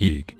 IG.